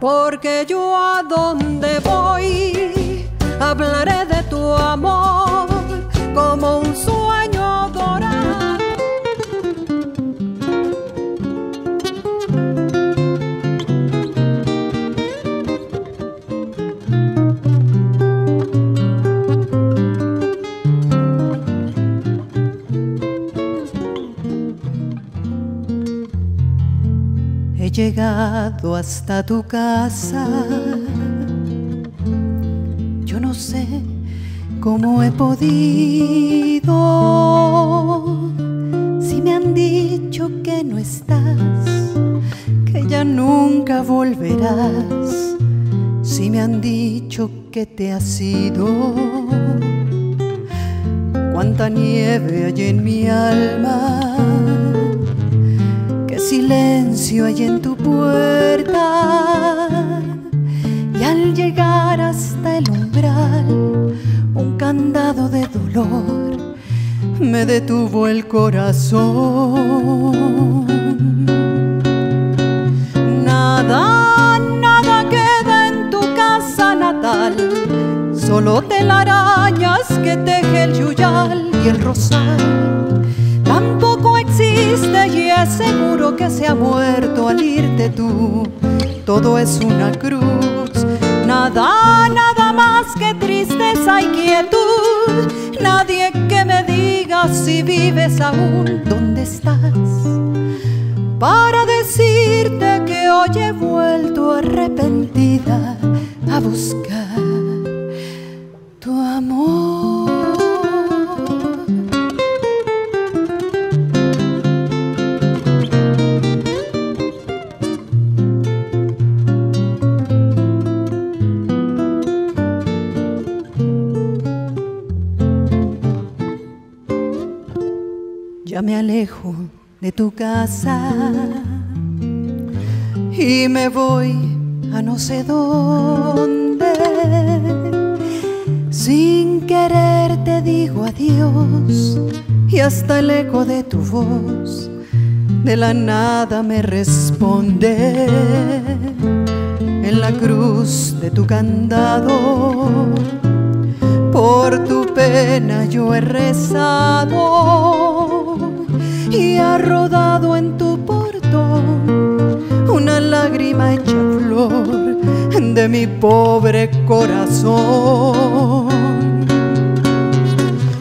porque yo a donde voy hablaré de tu amor como un sueño llegado hasta tu casa. Yo no sé cómo he podido. Si me han dicho que no estás, que ya nunca volverás. Si me han dicho que te has ido. Cuánta nieve hay en mi alma silencio hay en tu puerta. Y al llegar hasta el umbral, un candado de dolor me detuvo el corazón. Nada, nada queda en tu casa natal, solo telarañas ha muerto al irte tú. Todo es una cruz, nada, nada más que tristeza y quietud. Nadie que me diga si vives aún, ¿dónde estás? Para decirte que hoy he vuelto arrepentida a buscar tu amor. Ya me alejo de tu casa y me voy a no sé dónde. Sin querer te digo adiós y hasta el eco de tu voz de la nada me responde. En la cruz de tu candado, por tu pena yo he rezado y ha rodado en tu portón una lágrima hecha flor de mi pobre corazón.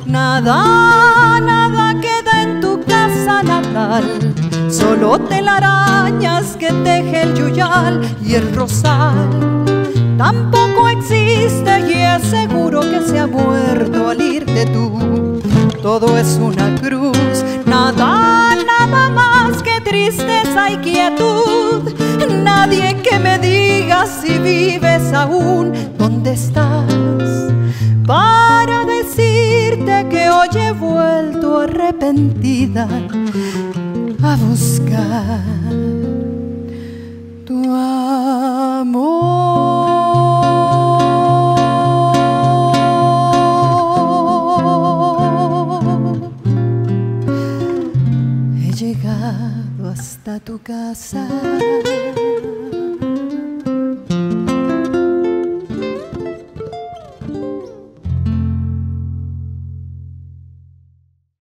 Nada, nada queda en tu casa natal, solo telarañas que teje el yuyal y el rosal. Tampoco existe y es seguro que se ha muerto al irte tú. Todo es una cruz, nada, tristeza y quietud. Nadie que me diga si vives aún, ¿dónde estás? Para decirte que hoy he vuelto arrepentida a buscar tu amor. He llegado hasta tu casa